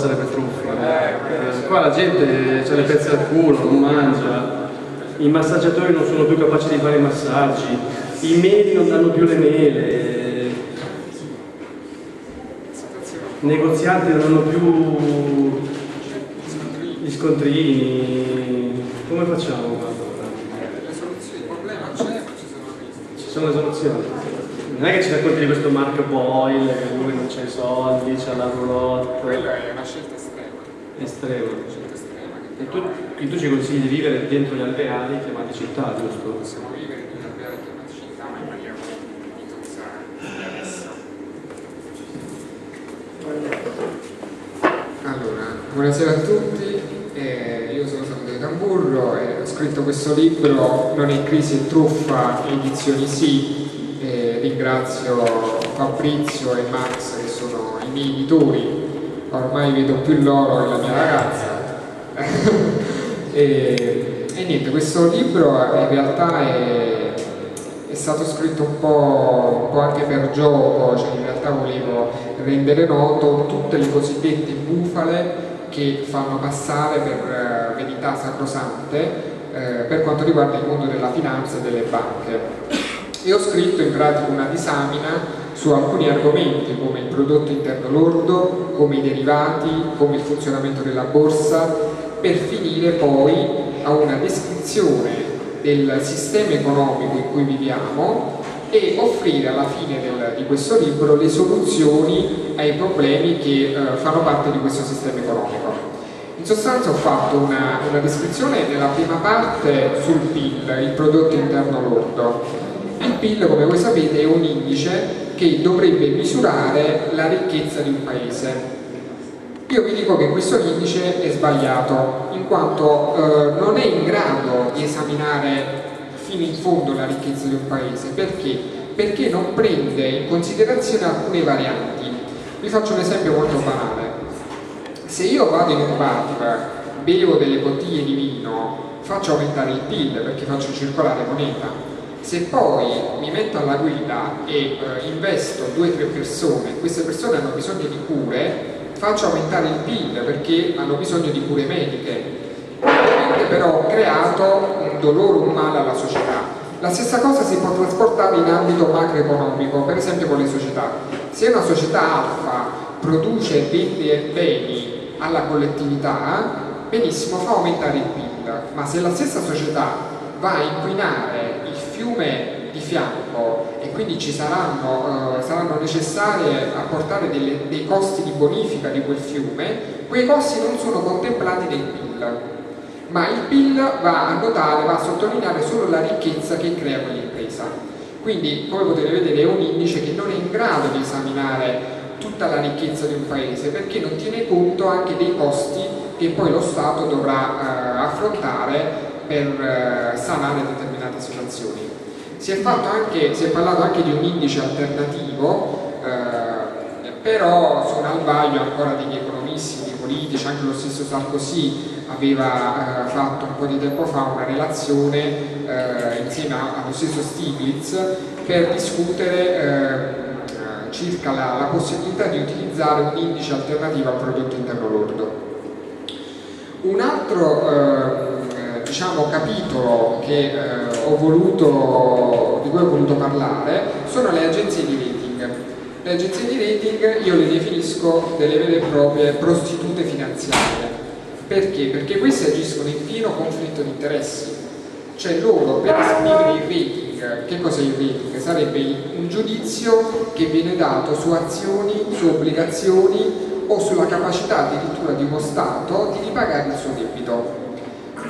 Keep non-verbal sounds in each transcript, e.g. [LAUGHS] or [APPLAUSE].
sarebbe truffa. Eh, qua la gente ha le pezze al culo, non mangia, i massaggiatori non sono più capaci di fare i massaggi, i meli non danno più le mele, i negozianti non hanno più gli scontrini. Come facciamo? Le soluzioni, il problema c'è, sono Ci sono le soluzioni. Non è che ci racconti di questo Mark Boyle, che lui non c'ha i soldi, c'ha la roulotte. Quella è una scelta estrema. Estremo. Una scelta estrema che E tu, quindi tu ci consigli di vivere dentro gli alveari chiamati città, giusto? possiamo vivere in una vera città, ma in maniera e adesso. Allora, buonasera a tutti, eh, io sono Salvatore Tamburro e ho scritto questo libro Non è crisi e truffa, edizioni sì, eh, ringrazio Fabrizio e Max che sono i miei editori, ormai vedo più loro che la mia ragazza. [LAUGHS] e, e niente, questo libro in realtà è, è stato scritto un po', un po' anche per gioco, cioè in realtà volevo rendere noto tutte le cosiddette bufale che fanno passare per eh, verità sacrosante eh, per quanto riguarda il mondo della finanza e delle banche. E ho scritto in pratica una disamina su alcuni argomenti come il prodotto interno lordo, come i derivati, come il funzionamento della borsa, per finire poi a una descrizione del sistema economico in cui viviamo e offrire alla fine del- di questo libro le soluzioni ai problemi che eh, fanno parte di questo sistema economico. In sostanza ho fatto una, una descrizione nella prima parte sul PIL, il prodotto interno lordo. Il PIL, come voi sapete, è un indice che dovrebbe misurare la ricchezza di un paese. Io vi dico che questo indice è sbagliato, in quanto eh, non è in grado di esaminare fino in fondo la ricchezza di un paese. Perché? Perché non prende in considerazione alcune varianti. Vi faccio un esempio molto banale. Se io vado in un bar, bevo delle bottiglie di vino, faccio aumentare il PIL perché faccio circolare moneta. Se poi mi metto alla guida e eh, investo due o tre persone, queste persone hanno bisogno di cure, faccio aumentare il PIL perché hanno bisogno di cure mediche. Ovviamente però ho creato un dolore, un male alla società. La stessa cosa si può trasportare in ambito macroeconomico, per esempio con le società. Se una società alfa produce e beni alla collettività, benissimo, fa aumentare il PIL, ma se la stessa società va a inquinare fiume di fianco e quindi ci saranno, eh, saranno necessarie apportare delle- dei costi di bonifica di quel fiume, quei costi non sono contemplati nel PIL, ma il PIL va a notare, va a sottolineare solo la ricchezza che crea quell'impresa. Quindi, come potete vedere, è un indice che non è in grado di esaminare tutta la ricchezza di un paese perché non tiene conto anche dei costi che poi lo Stato dovrà eh, affrontare per eh, sanare determinate situazioni. Si è, anche, si è parlato anche di un indice alternativo, eh, però suona al vaglio ancora degli economisti, dei politici, anche lo stesso Sarkozy aveva eh, fatto un po' di tempo fa una relazione eh, insieme allo stesso Stiglitz per discutere eh, circa la, la possibilità di utilizzare un indice alternativo al prodotto interno lordo. Un altro eh, diciamo, capitolo che, eh, voluto, di cui ho voluto parlare sono le agenzie di rating. Le agenzie di rating io le definisco delle vere e proprie prostitute finanziarie. Perché? Perché queste agiscono in pieno conflitto di interessi. Cioè loro per esprimere il rating, che cos'è il rating? Sarebbe un giudizio che viene dato su azioni, su obbligazioni o sulla capacità addirittura di uno Stato di ripagare il suo debito.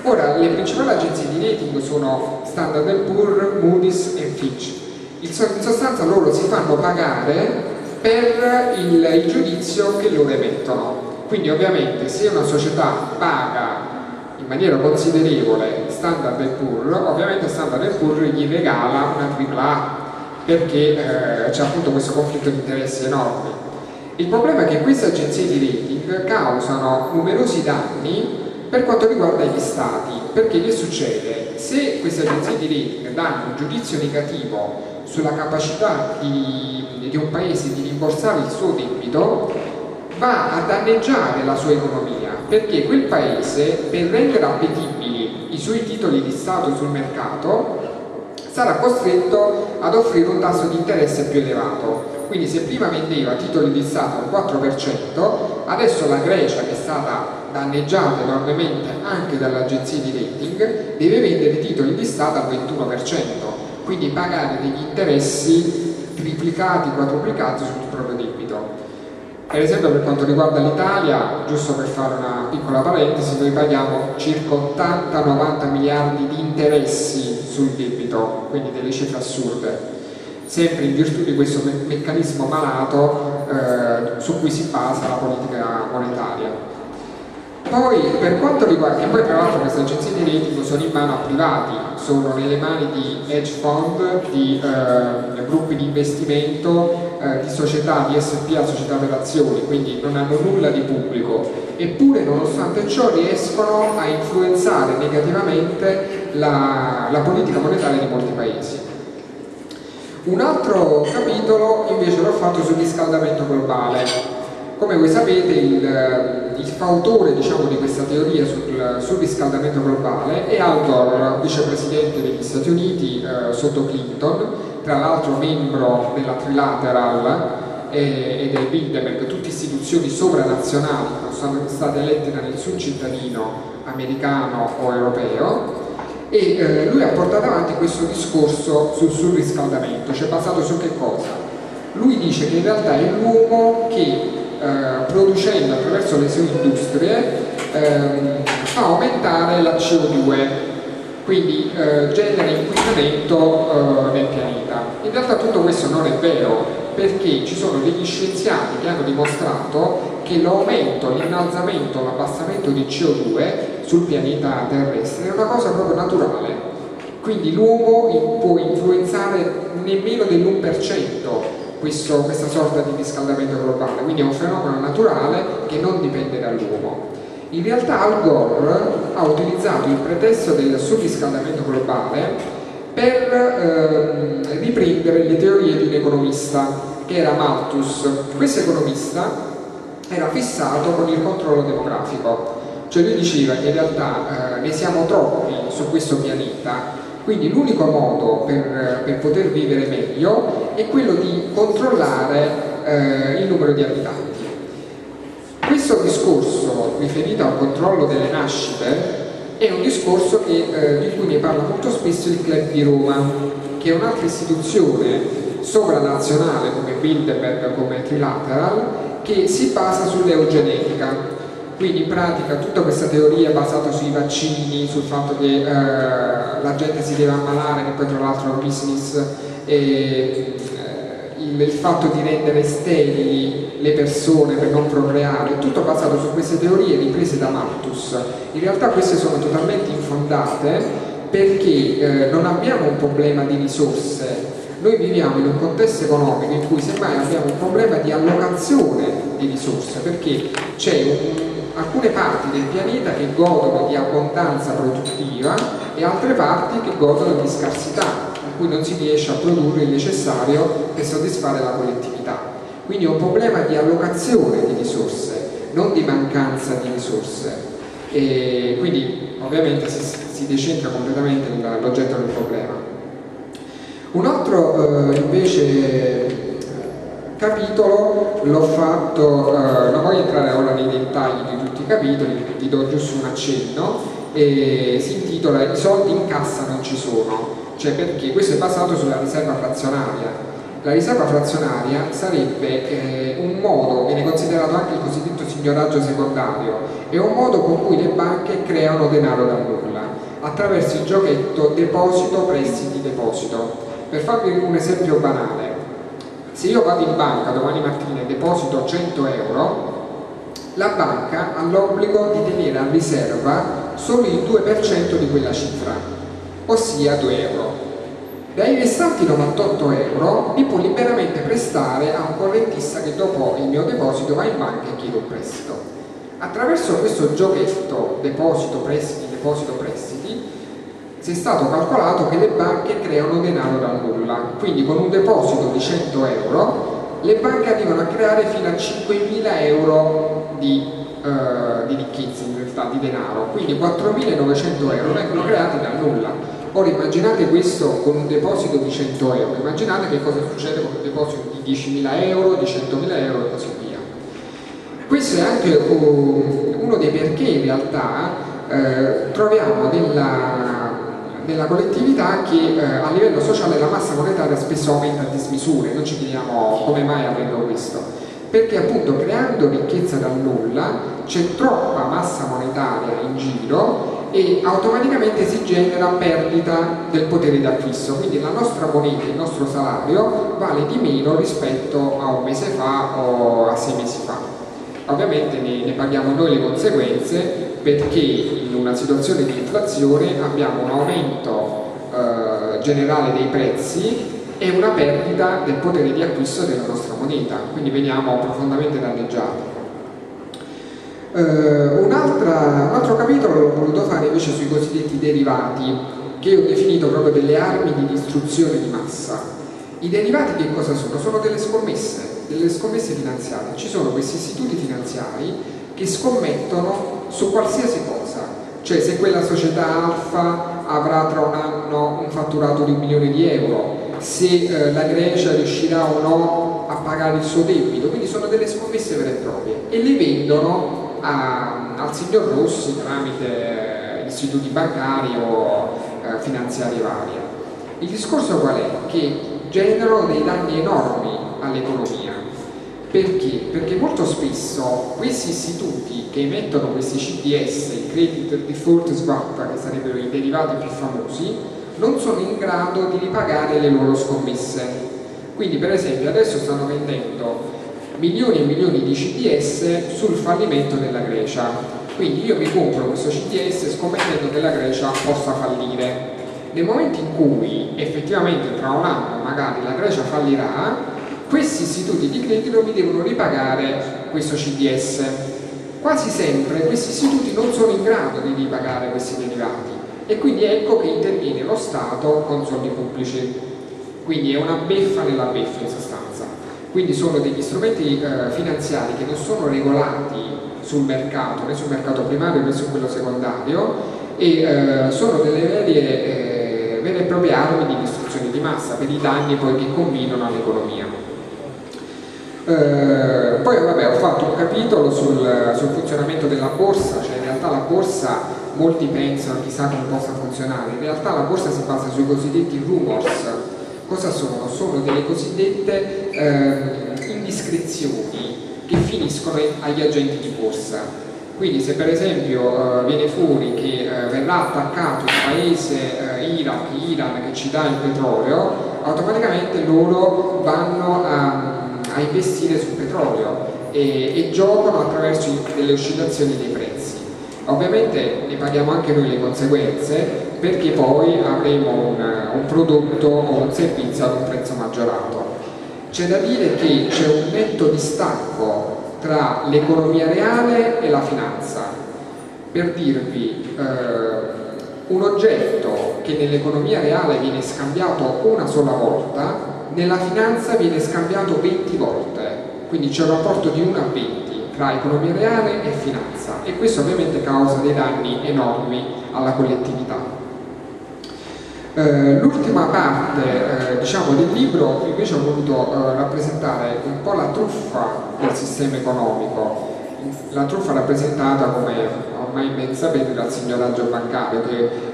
Ora, le principali agenzie di rating sono Standard Poor's, Moody's e Fitch. In so- in sostanza loro si fanno pagare per il, il giudizio che loro emettono. Quindi ovviamente se una società paga in maniera considerevole Standard Poor's, ovviamente Standard Poor's gli regala una AAA perché eh, c'è appunto questo conflitto di interessi enorme. Il problema è che queste agenzie di rating causano numerosi danni per quanto riguarda gli stati, perché che succede? Se queste agenzie di rating danno un giudizio negativo sulla capacità di, di un paese di rimborsare il suo debito, va a danneggiare la sua economia perché quel paese per rendere appetibili i suoi titoli di Stato sul mercato sarà costretto ad offrire un tasso di interesse più elevato. Quindi se prima vendeva titoli di Stato al 4%, adesso la Grecia che è stata danneggiata enormemente anche dalle agenzie di rating deve vendere titoli di Stato al 21%, quindi pagare degli interessi triplicati, quadruplicati sul proprio debito. Per esempio per quanto riguarda l'Italia, giusto per fare una piccola parentesi, noi paghiamo circa 80-90 miliardi di interessi sul debito, quindi delle cifre assurde, sempre in virtù di questo me meccanismo malato eh, su cui si basa la politica monetaria. Poi per quanto riguarda, e poi tra l'altro queste agenzie di rating sono in mano a privati, sono nelle mani di hedge fund, di eh, gruppi di investimento, eh, di società, di SPA, società per azioni, quindi non hanno nulla di pubblico, eppure nonostante ciò riescono a influenzare negativamente la, la politica monetaria di molti paesi. Un altro capitolo invece l'ho fatto sul riscaldamento globale. Come voi sapete il il fautore diciamo, di questa teoria sul, sul, riscaldamento globale è Al Gore, vicepresidente degli Stati Uniti eh, sotto Clinton, tra l'altro membro della Trilateral eh, e del Bilderberg, tutte istituzioni sovranazionali che sono state elette da nessun cittadino americano o europeo e eh, lui ha portato avanti questo discorso sul surriscaldamento, cioè basato su che cosa? Lui dice che in realtà è l'uomo che eh, producendo attraverso le sue industrie ehm, fa aumentare la CO2 quindi eh, genera inquinamento eh, nel pianeta. In realtà tutto questo non è vero perché ci sono degli scienziati che hanno dimostrato che l'aumento, l'innalzamento, l'abbassamento di CO2 sul pianeta terrestre è una cosa proprio naturale. Quindi l'uomo può influenzare nemmeno dell'1% questo, questa sorta di riscaldamento globale, quindi è un fenomeno naturale che non dipende dall'uomo. In realtà Al Gore ha utilizzato il pretesto del surriscaldamento globale per eh, riprendere le teorie di un economista che era Malthus. Questo economista era fissato con il controllo demografico, cioè lui diceva che in realtà eh, ne siamo troppi su questo pianeta quindi l'unico modo per, per, poter vivere meglio è quello di controllare eh, il numero di abitanti. Riferito al controllo delle nascite è un discorso che, eh, di cui ne parla molto spesso il Club di Roma, che è un'altra istituzione sovranazionale come Bilderberg, come Trilateral, che si basa sull'eugenetica quindi in pratica tutta questa teoria basata sui vaccini, sul fatto che eh, la gente si deve ammalare, che poi tra l'altro è un business, eh, il, fatto di rendere sterili le persone per non procreare, tutto basato su queste teorie riprese da Malthus. In realtà queste sono totalmente infondate perché eh, non abbiamo un problema di risorse, noi viviamo in un contesto economico in cui semmai abbiamo un problema di allocazione di risorse perché c'è un, alcune parti del pianeta che godono di abbondanza produttiva e altre parti che godono di scarsità, cui non si riesce a produrre il necessario per soddisfare la collettività. Quindi è un problema di allocazione di risorse, non di mancanza di risorse. E quindi ovviamente si, si decentra completamente l'oggetto del problema. Un altro eh, invece capitolo l'ho fatto, eh, non voglio entrare ora nei dettagli di tutti i capitoli, ti do giusto un accenno, e si intitola I soldi in cassa non ci sono, cioè perché questo è basato sulla riserva frazionaria. La riserva frazionaria sarebbe eh, un modo, viene considerato anche il cosiddetto signoraggio secondario, è un modo con cui le banche creano denaro da nulla, attraverso il giochetto deposito, prestiti, deposito. Per farvi un esempio banale, se io vado in banca domani mattina e deposito 100 euro, la banca ha l'obbligo di tenere a riserva solo il 2% di quella cifra, ossia 2 euro. Dai restanti 98 euro li può liberamente prestare a un correntista che dopo il mio deposito va in banca e chiede un prestito. Attraverso questo giochetto deposito, prestiti, deposito, prestiti, si è stato calcolato che le banche creano denaro dal nulla, quindi con un deposito di 100 euro le banche arrivano a creare fino a 5.000 euro di, uh, di ricchezza in realtà, di denaro, quindi 4.900 euro vengono creati dal nulla. Ora immaginate questo con un deposito di 100 euro, immaginate che cosa succede con un deposito di 10.000 euro, di 100.000 euro e così via. Questo è anche uno dei perché in realtà eh, troviamo nella, nella, collettività che eh, a livello sociale la massa monetaria spesso aumenta a dismisure, noi ci chiediamo come mai avendo questo. Perché appunto creando ricchezza dal nulla c'è troppa massa monetaria in giro e automaticamente si genera perdita del potere di acquisto, quindi la nostra moneta, il nostro salario vale di meno rispetto a un mese fa o a sei mesi fa. Ovviamente ne, ne paghiamo noi le conseguenze perché in una situazione di inflazione abbiamo un aumento eh, generale dei prezzi e una perdita del potere di acquisto della nostra moneta, quindi veniamo profondamente danneggiati. Uh, un, altro capitolo l'ho voluto fare invece sui cosiddetti derivati, che ho definito proprio delle armi di distruzione di massa. I derivati che cosa sono? Sono delle scommesse, delle scommesse finanziarie. Ci sono questi istituti finanziari che scommettono su qualsiasi cosa, cioè se quella società alfa avrà tra un anno un fatturato di un milione di euro, se eh, la Grecia riuscirà o no a pagare il suo debito, quindi sono delle scommesse vere e proprie e le vendono a, al signor Rossi tramite istituti bancari o eh, finanziari vari. Il discorso qual è? Che generano dei danni enormi all'economia. Perché? Perché molto spesso questi istituti che emettono questi CDS, i Credit Default Swap, che sarebbero i derivati più famosi, non sono in grado di ripagare le loro scommesse. Quindi per esempio adesso stanno vendendo milioni e milioni di CDS sul fallimento della Grecia. Quindi io mi compro questo CDS scommettendo che la Grecia possa fallire. Nel momento in cui effettivamente tra un anno magari la Grecia fallirà, questi istituti di credito mi devono ripagare questo CDS. Quasi sempre questi istituti non sono in grado di ripagare questi derivati e quindi ecco che interviene lo Stato con soldi pubblici. Quindi è una beffa nella beffa in sostanza quindi sono degli strumenti eh, finanziari che non sono regolati sul mercato, né sul mercato primario né su quello secondario e eh, sono delle vere, eh, vere, e proprie armi di distruzione di massa per i danni poi che combinano all'economia. Eh, poi vabbè, ho fatto un capitolo sul, sul, funzionamento della borsa, cioè in realtà la borsa molti pensano chissà come possa funzionare, in realtà la borsa si basa sui cosiddetti rumors, cosa sono? Sono delle cosiddette eh, indiscrezioni che finiscono agli agenti di borsa. Quindi se per esempio eh, viene fuori che eh, verrà attaccato il paese eh, Iraq, Iran che ci dà il petrolio, automaticamente loro vanno a, a investire sul petrolio e, e giocano attraverso delle oscillazioni dei prezzi. Ovviamente ne paghiamo anche noi le conseguenze perché poi avremo un, un prodotto o un servizio ad un prezzo maggiorato. C'è da dire che c'è un netto distacco tra l'economia reale e la finanza. Per dirvi, eh, un oggetto che nell'economia reale viene scambiato una sola volta, nella finanza viene scambiato 20 volte, quindi c'è un rapporto di 1 a 20 tra economia reale e finanza e questo ovviamente causa dei danni enormi alla collettività. Eh, l'ultima parte eh, diciamo, del libro invece ho voluto eh, rappresentare un po' la truffa del sistema economico, la truffa rappresentata come ormai ben sapete dal signoraggio bancario che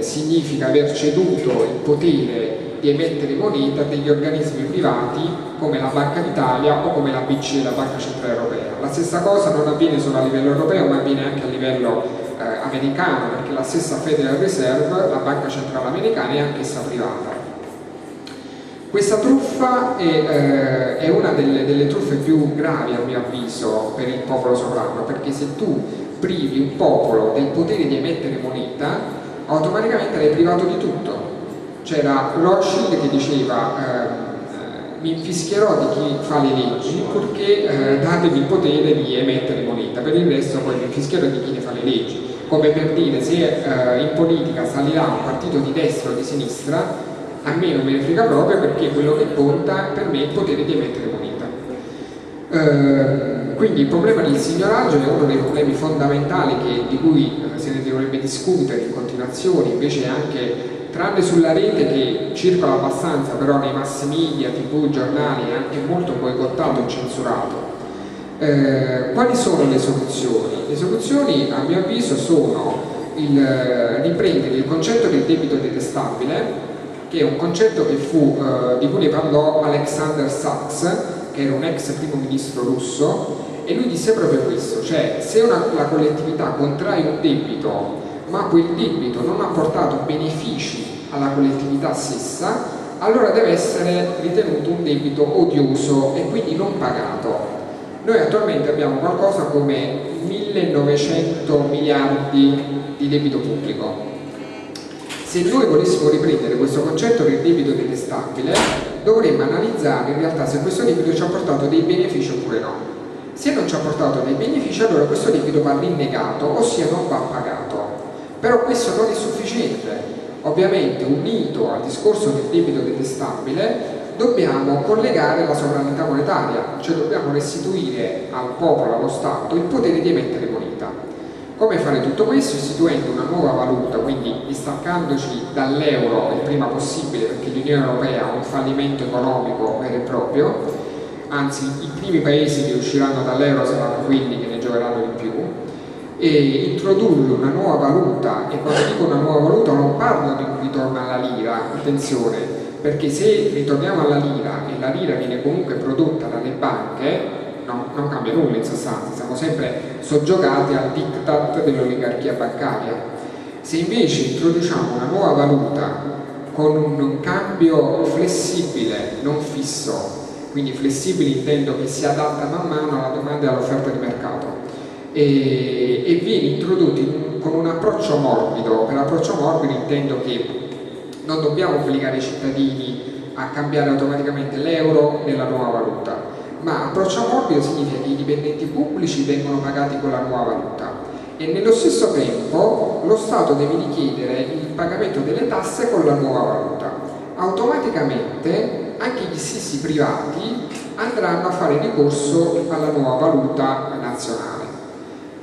significa aver ceduto il potere di emettere moneta degli organismi privati come la Banca d'Italia o come la BCE, la Banca Centrale Europea. La stessa cosa non avviene solo a livello europeo ma avviene anche a livello eh, americano perché la stessa Federal Reserve, la banca centrale americana, è anch'essa privata. Questa truffa è, eh, è una delle, delle, truffe più gravi a mio avviso per il popolo sovrano perché se tu privi un popolo del potere di emettere moneta automaticamente l'hai privato di tutto. C'era Rothschild che diceva eh, mi infischierò di chi fa le leggi purché eh, datevi il potere di emettere moneta, per il resto poi mi infischierò di chi ne fa le leggi come per dire se eh, in politica salirà un partito di destra o di sinistra A me non me ne frega proprio perché quello che conta per me è il potere di emettere moneta. Eh, quindi il problema del signoraggio è uno dei problemi fondamentali che, di cui eh, se ne dovrebbe discutere in continuazione, invece anche tranne sulla rete che circola abbastanza, però nei mass media, tv, giornali è anche molto boicottato e censurato. Eh, quali sono le soluzioni? Le soluzioni a mio avviso sono il eh, riprendere il concetto del debito detestabile, che è un concetto fu, eh, di cui ne parlò Alexander Sachs, che era un ex primo ministro russo, e lui disse proprio questo, cioè se una, la collettività contrae un debito ma quel debito non ha portato benefici alla collettività stessa, allora deve essere ritenuto un debito odioso e quindi non pagato. Noi attualmente abbiamo qualcosa come 1900 miliardi di debito pubblico. Se noi volessimo riprendere questo concetto del debito detestabile, dovremmo analizzare in realtà se questo debito ci ha portato dei benefici oppure no. Se non ci ha portato dei benefici, allora questo debito va rinnegato, ossia non va pagato. Però questo non è sufficiente. Ovviamente, unito al discorso del debito detestabile, dobbiamo collegare la sovranità monetaria, cioè dobbiamo restituire al popolo, allo Stato, il potere di emettere moneta. Come fare tutto questo? Istituendo una nuova valuta, quindi distaccandoci dall'euro il prima possibile perché l'Unione Europea ha un fallimento economico vero e proprio, anzi i primi paesi che usciranno dall'euro saranno quelli che ne gioveranno di più, e introdurre una nuova valuta, e quando dico una nuova valuta non parlo di un ritorno alla lira, attenzione, perché se ritorniamo alla lira e la lira viene comunque prodotta dalle banche, no, non cambia nulla in sostanza, siamo sempre soggiogati al diktat dell'oligarchia bancaria. Se invece introduciamo una nuova valuta con un cambio flessibile, non fisso, quindi flessibile intendo che si adatta man mano alla domanda e all'offerta di mercato, e, e viene introdotto in, con un approccio morbido. Per approccio morbido intendo che non dobbiamo obbligare i cittadini a cambiare automaticamente l'euro nella nuova valuta, ma approccio morbido significa che i dipendenti pubblici vengono pagati con la nuova valuta e nello stesso tempo lo Stato deve richiedere il pagamento delle tasse con la nuova valuta. Automaticamente anche gli stessi privati andranno a fare ricorso alla nuova valuta nazionale.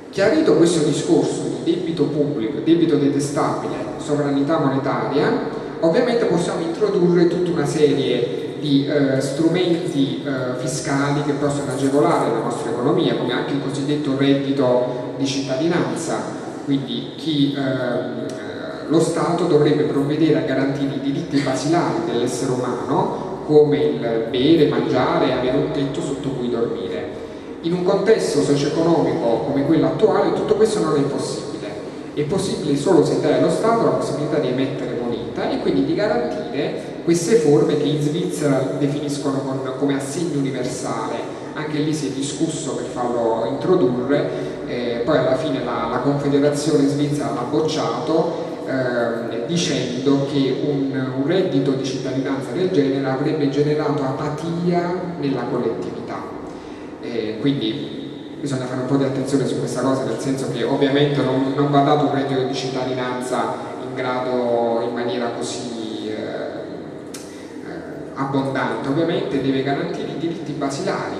Chiarito questo discorso di debito pubblico, debito detestabile, sovranità monetaria, ovviamente possiamo introdurre tutta una serie di eh, strumenti eh, fiscali che possono agevolare la nostra economia, come anche il cosiddetto reddito di cittadinanza, quindi chi, eh, lo Stato dovrebbe provvedere a garantire i diritti basilari dell'essere umano, come il bere, mangiare avere un tetto sotto cui dormire. In un contesto socio-economico come quello attuale tutto questo non è possibile, è possibile solo se dai allo Stato la possibilità di emettere moneta e quindi di garantire queste forme che in Svizzera definiscono con, come assegno universale, anche lì si è discusso per farlo introdurre, eh, poi alla fine la, la Confederazione Svizzera l'ha bocciato eh, dicendo che un, un reddito di cittadinanza del genere avrebbe generato apatia nella collettività. E quindi bisogna fare un po' di attenzione su questa cosa, nel senso che ovviamente non, non va dato un reddito di cittadinanza in grado, in maniera così eh, eh, abbondante, ovviamente deve garantire i diritti basilari,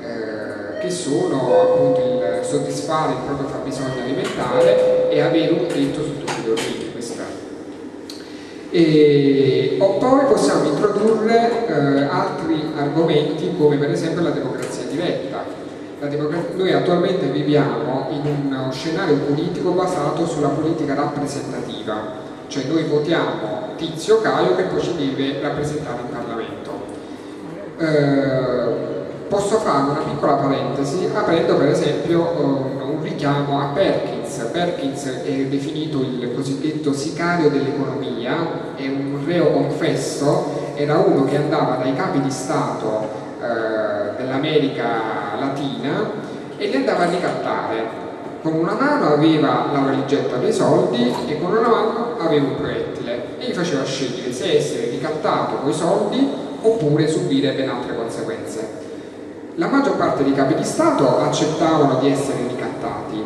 eh, che sono appunto il soddisfare il proprio fabbisogno alimentare e avere un tetto su tutti i dormiti. E, o poi possiamo introdurre eh, altri argomenti come per esempio la democrazia diretta. La democrazia, noi attualmente viviamo in uno scenario politico basato sulla politica rappresentativa, cioè noi votiamo Tizio Caio che poi ci deve rappresentare in Parlamento. Eh, posso fare una piccola parentesi aprendo per esempio un, un richiamo a Perkins Perkins è definito il cosiddetto sicario dell'economia, è un reo confesso, era uno che andava dai capi di Stato eh, dell'America Latina e li andava a ricattare. Con una mano aveva la valigetta dei soldi e con una mano aveva un proiettile. E gli faceva scegliere se essere ricattato con i soldi oppure subire ben altre conseguenze. La maggior parte dei capi di Stato accettavano di essere ricattati.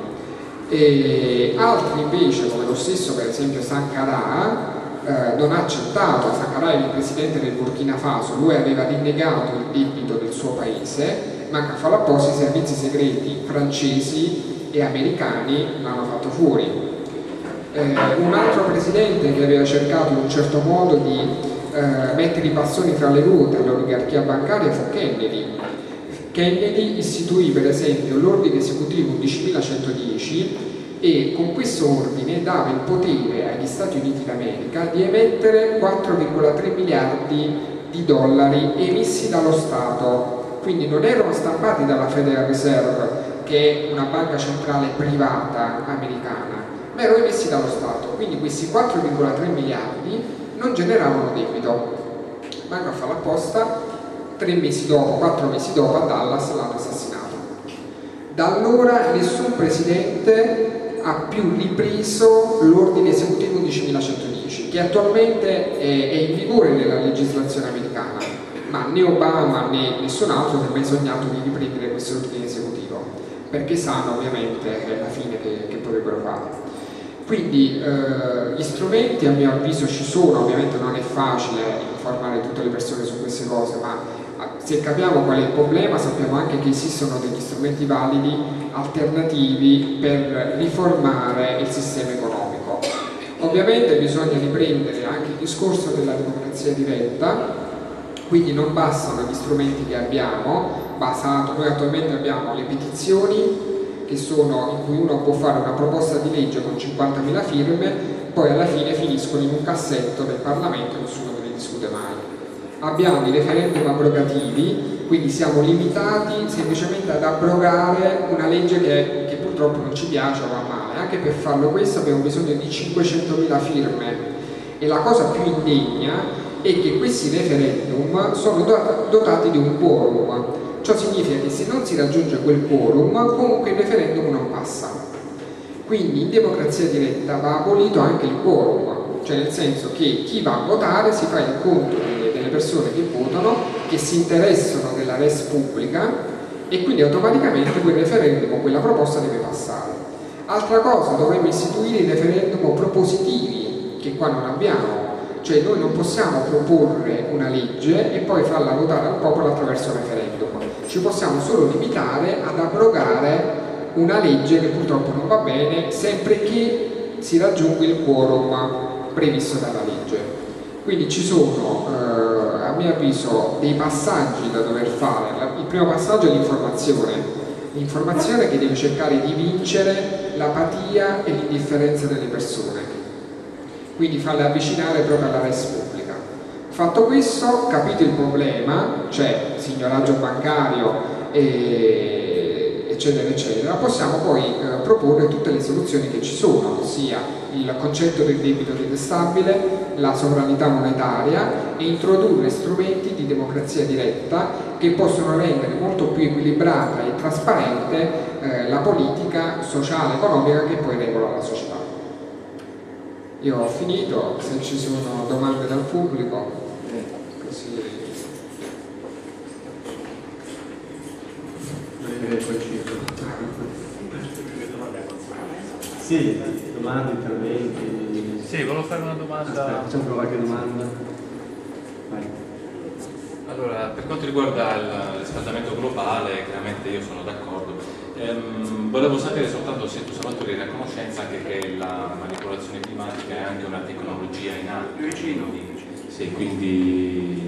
E altri invece come lo stesso per esempio Sankara eh, non ha accettato, Sankara il presidente del Burkina Faso, lui aveva rinnegato il debito del suo paese, manca a farlo apposta i servizi segreti francesi e americani l'hanno fatto fuori. Eh, un altro presidente che aveva cercato in un certo modo di eh, mettere i bastoni fra le ruote all'oligarchia bancaria fu Kennedy. Kennedy istituì per esempio l'ordine esecutivo 11110 e con questo ordine dava il potere agli Stati Uniti d'America di emettere 4,3 miliardi di dollari emessi dallo Stato, quindi non erano stampati dalla Federal Reserve che è una banca centrale privata americana, ma erano emessi dallo Stato, quindi questi 4,3 miliardi non generavano debito. Banca fa l'apposta, tre mesi dopo, quattro mesi dopo a Dallas l'hanno assassinato. Da allora nessun presidente ha più ripreso l'ordine esecutivo 10.110 che attualmente è, in vigore nella legislazione americana ma né Obama né nessun altro mai sognato di riprendere questo ordine esecutivo perché sanno ovviamente la fine che, che potrebbero fare quindi eh, gli strumenti a mio avviso ci sono ovviamente non è facile informare tutte le persone su queste cose ma se capiamo qual è il problema sappiamo anche che esistono degli strumenti validi alternativi per riformare il sistema economico. Ovviamente bisogna riprendere anche il discorso della democrazia diretta, quindi non bastano gli strumenti che abbiamo, basato, noi attualmente abbiamo le petizioni sono, in cui uno può fare una proposta di legge con 50.000 firme, poi alla fine finiscono in un cassetto del Parlamento e nessuno ne discute mai abbiamo i referendum abrogativi, quindi siamo limitati semplicemente ad abrogare una legge che, che purtroppo non ci piace o va male. Anche per farlo questo abbiamo bisogno di 500.000 firme e la cosa più indegna è che questi referendum sono dotati di un quorum. Ciò significa che se non si raggiunge quel quorum, comunque il referendum non passa. Quindi in democrazia diretta va abolito anche il quorum, cioè nel senso che chi va a votare si fa il conto delle persone che votano, che si interessano della res pubblica e quindi automaticamente quel referendum o quella proposta deve passare. Altra cosa, dovremmo istituire i referendum propositivi, che qua non abbiamo, cioè noi non possiamo proporre una legge e poi farla votare al popolo attraverso il referendum, ci possiamo solo limitare ad abrogare una legge che purtroppo non va bene sempre che si raggiunga il quorum previsto dalla legge. Quindi ci sono, eh, a mio avviso, dei passaggi da dover fare. Il primo passaggio è l'informazione. L'informazione che deve cercare di vincere l'apatia e l'indifferenza delle persone. Quindi farle avvicinare proprio alla res pubblica. Fatto questo, capito il problema, cioè signoraggio bancario eccetera eccetera, possiamo poi eh, proporre tutte le soluzioni che ci sono, ossia il concetto del debito detestabile, la sovranità monetaria e introdurre strumenti di democrazia diretta che possono rendere molto più equilibrata e trasparente eh, la politica sociale e economica che poi regola la società. Io ho finito, se ci sono domande dal pubblico, così Sì, domande, interventi. Sì, volevo fare una domanda. Aspetta, facciamo qualche domanda. Vai. Allora, per quanto riguarda il riscaldamento globale, chiaramente io sono d'accordo. Ehm, volevo sapere soltanto se tu Salvatore eri a conoscenza anche che la manipolazione climatica è anche una tecnologia in atto. Sì, quindi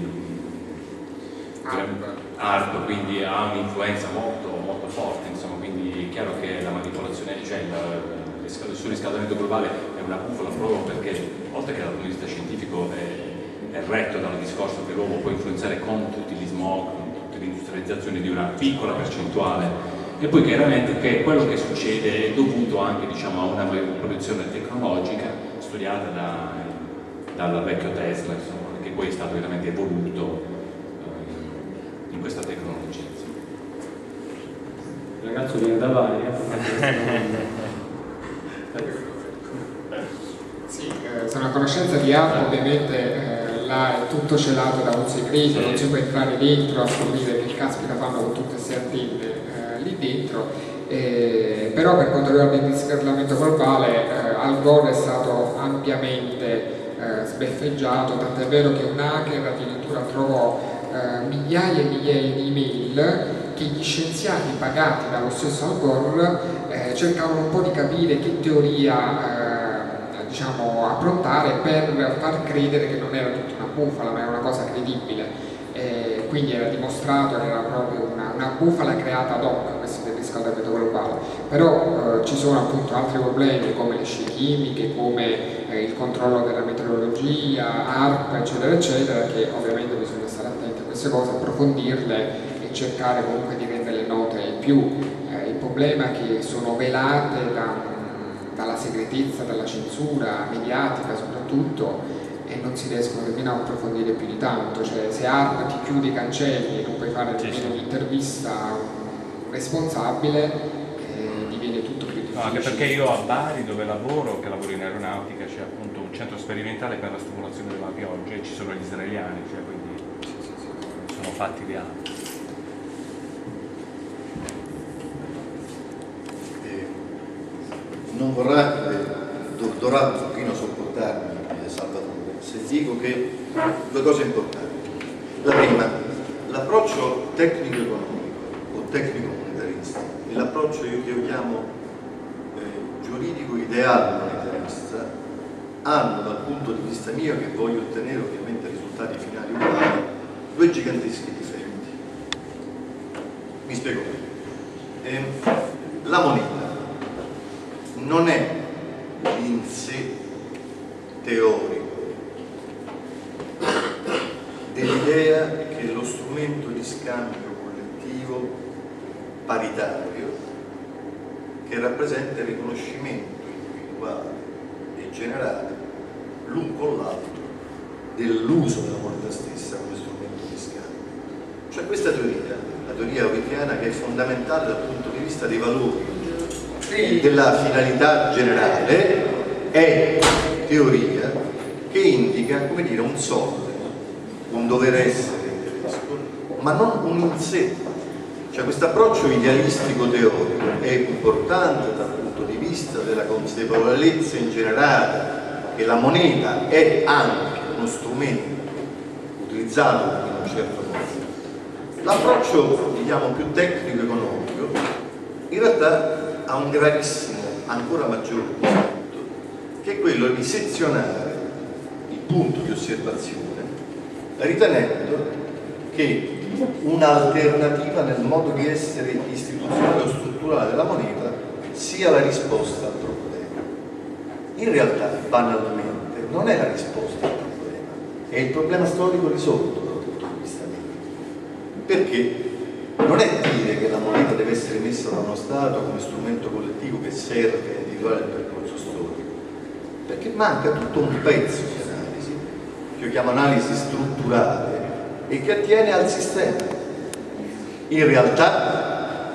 ARP, quindi ha un'influenza molto, molto forte, insomma, quindi è chiaro che la manipolazione, cioè il, il surriscaldamento globale è una bufala proprio perché, oltre che dal punto di vista scientifico, è, è retto dal discorso che l'uomo può influenzare con tutti gli smog, con tutte le industrializzazioni di una piccola percentuale e poi chiaramente che quello che succede è dovuto anche diciamo, a una produzione tecnologica studiata da, dal vecchio Tesla, insomma, che poi è stato veramente evoluto eh, in questa tecnologia. Il ragazzo viene da Varia. [LAUGHS] Sì, eh, sono a conoscenza di Apple, ovviamente eh, là è tutto celato da un segreto, non si può entrare dentro a scoprire che caspita fanno con tutte queste antenne eh, dentro. Eh, però per quanto riguarda il riscaldamento globale, eh, Al Gore è stato ampiamente eh, sbeffeggiato, tant'è vero che un hacker addirittura trovò eh, migliaia e migliaia di email che gli scienziati pagati dallo stesso Al Gore eh, cercavano un po' di capire che teoria eh, diciamo, approntare per far credere che non era tutta una bufala ma era una cosa credibile. Eh, quindi era dimostrato che era proprio una, una bufala creata ad hoc riscaldamento globale. Però eh, ci sono appunto altri problemi come le scie chimiche, come eh, il controllo della meteorologia, ARP, eccetera, eccetera, che ovviamente bisogna stare attenti a queste cose, approfondirle e cercare comunque di renderle note ai più. Eh, il problema è che sono velate da, dalla segretezza, dalla censura mediatica soprattutto e non si riescono nemmeno a approfondire più di tanto, cioè se ARP ti chiude i cancelli e non puoi fare nemmeno un'intervista responsabile eh, diviene tutto più difficile. No, anche perché io a Bari dove lavoro, che lavoro in aeronautica, c'è appunto un centro sperimentale per la stimolazione della pioggia e ci sono gli israeliani, cioè quindi sono fatti reali. Eh, non vorrà, eh, dovrà un pochino sopportarmi eh, Salvatore se dico che due cose importanti. La prima, l'approccio tecnico-economico o tecnico-monetarista e l'approccio io che io chiamo eh, giuridico ideale monetarista hanno dal punto di vista mio, che voglio ottenere ovviamente risultati finali uguali, due giganteschi difetti. Mi spiego eh, la moneta non è in sé teorico dell'idea che lo strumento di scambio collettivo paritario che rappresenta il riconoscimento individuale e generale l'un con l'altro dell'uso della moneta stessa come strumento di scambio. Cioè questa teoria, la euripiana che è fondamentale dal punto di vista dei valori e della finalità generale, è teoria che indica, come dire, un soldo un dover essere tedesco, ma non un in sé. Cioè questo approccio idealistico teorico è importante dal punto di vista della consapevolezza in generale che la moneta è anche uno strumento utilizzato in un certo modo. L'approccio, diciamo, più tecnico-economico in realtà ha un gravissimo, ancora maggiore difetto, che è quello di sezionare il punto di osservazione ritenendo che un'alternativa nel modo di essere istituzionale o strutturale della moneta sia la risposta al problema. In realtà, banalmente, non è la risposta al problema, è il problema storico risolto dal punto di vista mio. Perché non è dire che la moneta deve essere messa da uno Stato come strumento collettivo che serve a individuare il percorso storico, perché manca tutto un pezzo di analisi, che io chiamo analisi strutturale, e che attiene al sistema. In realtà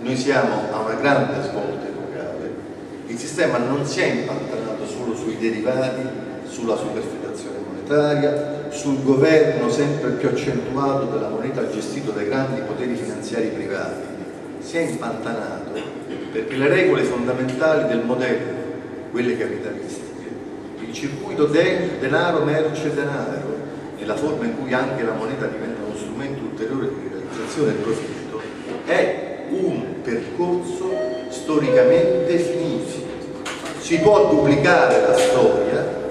noi siamo a una grande svolta epocale, il sistema non si è impantanato solo sui derivati, sulla superfetazione monetaria, sul governo sempre più accentuato della moneta gestito dai grandi poteri finanziari privati, si è impantanato perché le regole fondamentali del modello, quelle capitalistiche, il circuito de denaro, merce, denaro, nella forma in cui anche la moneta diventa uno strumento ulteriore di realizzazione del profitto, è un percorso storicamente finito. Si può duplicare la storia,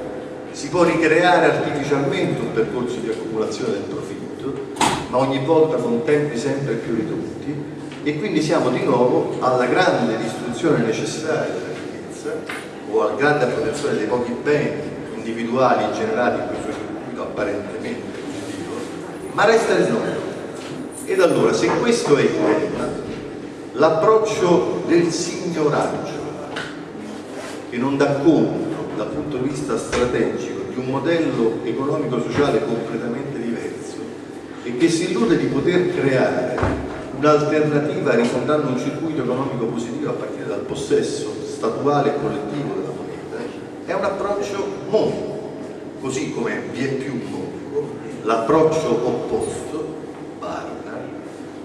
si può ricreare artificialmente un percorso di accumulazione del profitto, ma ogni volta con tempi sempre più ridotti e quindi siamo di nuovo alla grande distruzione necessaria della ricchezza o alla grande protezione dei pochi beni individuali generati in questo circuito apparentemente positivo, ma resta il nome. Ed allora, se questo è il tema, l'approccio del signoraggio, che non dà conto dal punto di vista strategico di un modello economico-sociale completamente diverso e che si illude di poter creare un'alternativa rifondando un circuito economico positivo a partire dal possesso statuale e collettivo della moneta, è un approccio mondo, così come vi è più mondo, l'approccio opposto, Barna,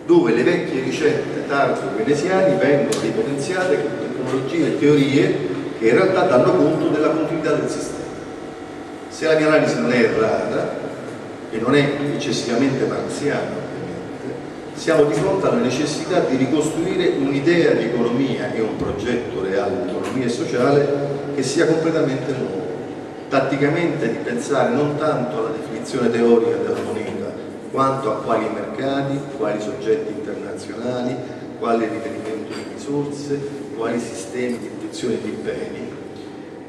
dove le vecchie ricette tardo-veneziane vengono ripotenziate con tecnologie e teorie che in realtà danno conto della continuità del sistema. Se la mia analisi non è errata, e non è eccessivamente marziana ovviamente, siamo di fronte alla necessità di ricostruire un'idea di economia e un progetto reale di economia sociale che sia completamente nuovo. Tatticamente di pensare non tanto alla definizione teorica della moneta, quanto a quali mercati, quali soggetti internazionali, quale riferimento di risorse, quali sistemi di produzione di beni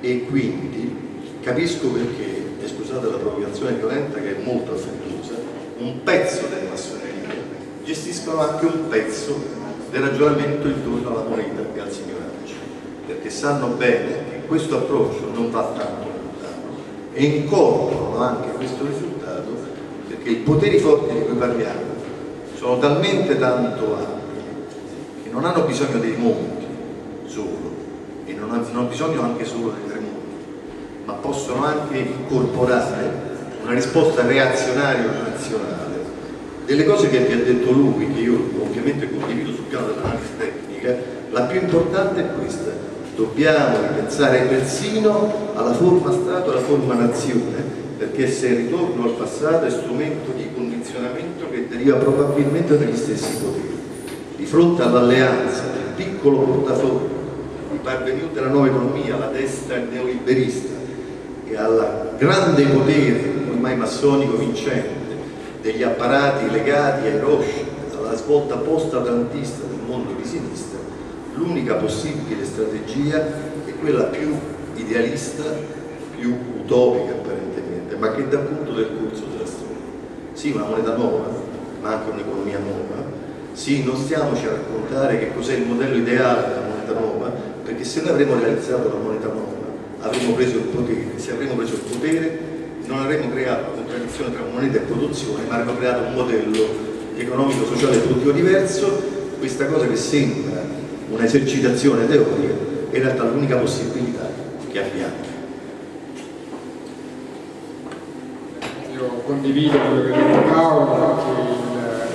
e quindi capisco perché e scusate la provocazione violenta che è molto affettuosa, un pezzo delle massonerie gestiscono anche un pezzo del ragionamento intorno alla moneta e al signoraggio, perché sanno bene che questo approccio non va tanto lontano e incorporano anche questo risultato perché i poteri forti di cui parliamo sono talmente tanto ampi che non hanno bisogno dei monti solo e non hanno bisogno anche solo dei tre ma possono anche incorporare una risposta reazionaria o nazionale. Delle cose che vi ha detto lui, che io ovviamente condivido sul piano dell'analisi tecnica, la più importante è questa. Dobbiamo ripensare persino alla forma Stato alla forma nazione, perché se ritorno al passato è strumento di condizionamento che deriva probabilmente dagli stessi poteri. Di fronte all'alleanza del piccolo portafoglio, i parvenuti della nuova economia, la destra neoliberista, e al grande potere ormai massonico vincente degli apparati legati ai Rothschild, alla svolta post-atlantista del mondo di sinistra, l'unica possibile strategia è quella più idealista, più utopica apparentemente, ma che dà punto del corso della storia. Sì, una moneta nuova, ma anche un'economia nuova. Sì, non stiamoci a raccontare che cos'è il modello ideale della moneta nuova, perché se noi avremo realizzato la moneta nuova, avremmo preso il potere, se avremmo preso il potere non avremmo creato la contraddizione tra moneta e produzione, ma avremmo creato un modello economico, sociale e produttivo diverso, questa cosa che sembra un'esercitazione teorica è in realtà l'unica possibilità che abbiamo. Io condivido quello che detto Paolo,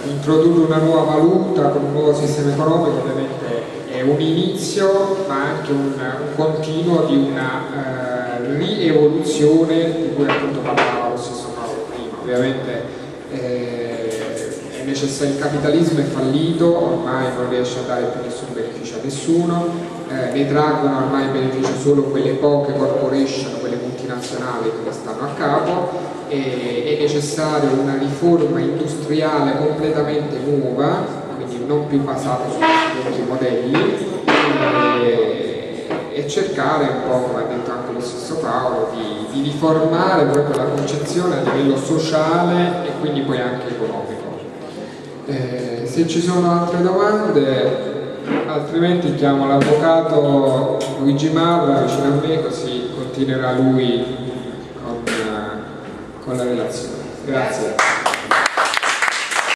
che introdurre una nuova valuta con un nuovo sistema economico ovviamente un inizio ma anche un, un continuo di una uh, rievoluzione di cui appunto parlava lo stesso Paolo prima. Ovviamente eh, è necessario, il capitalismo è fallito, ormai non riesce a dare più nessun beneficio a nessuno, eh, ne traggono ormai beneficio solo quelle poche corporation, quelle multinazionali che stanno a capo e è necessaria una riforma industriale completamente nuova non più basato su questi modelli e, e, cercare un po', come ha detto anche lo stesso Paolo, di, di riformare proprio la concezione a livello sociale e quindi poi anche economico. Eh, se ci sono altre domande, altrimenti chiamo l'avvocato Luigi Marra vicino a me così continuerà lui con, con la relazione. Grazie.